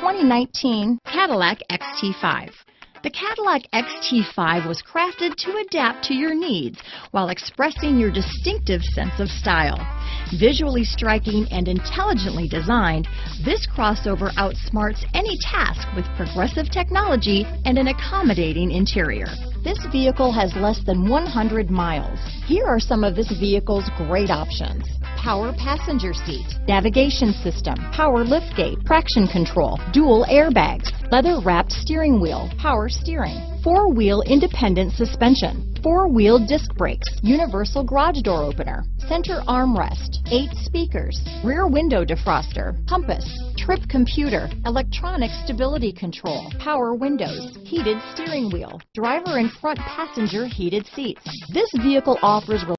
2019 Cadillac XT5. The Cadillac XT5 was crafted to adapt to your needs while expressing your distinctive sense of style. Visually striking and intelligently designed, this crossover outsmarts any task with progressive technology and an accommodating interior. This vehicle has less than 100 miles. Here are some of this vehicle's great options. Power passenger seat, navigation system, power liftgate, traction control, dual airbags, leather wrapped steering wheel, power steering, four wheel independent suspension, four wheel disc brakes, universal garage door opener, center armrest, eight speakers, rear window defroster, compass, trip computer, electronic stability control, power windows, heated steering wheel, driver and front passenger heated seats. This vehicle offers